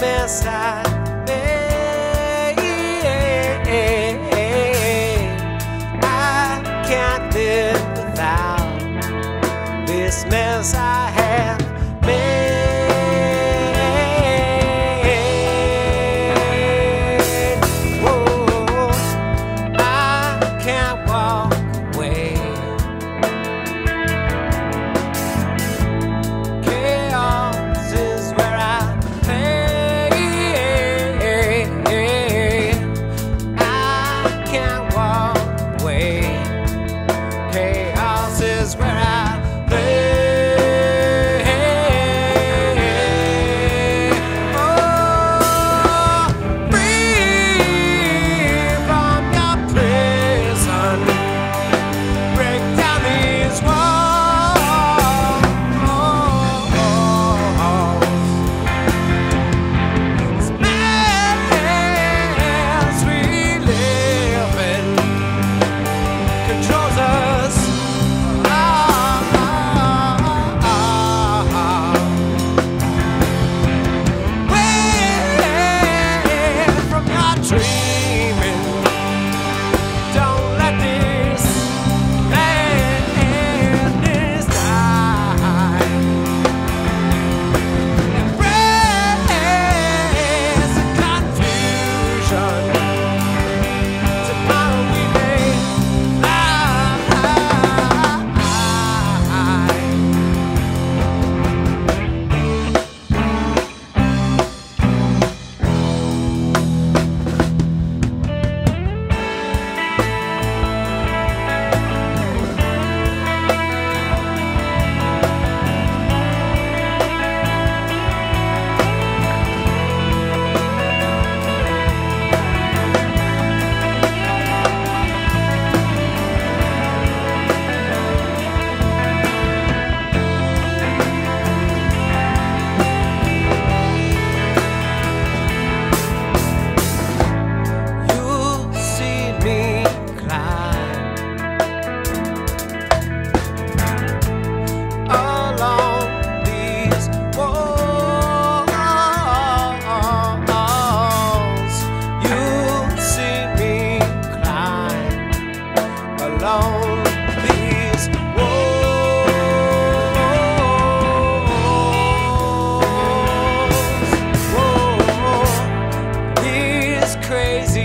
mess I made. I can't live without this mess I hey. He's crazy.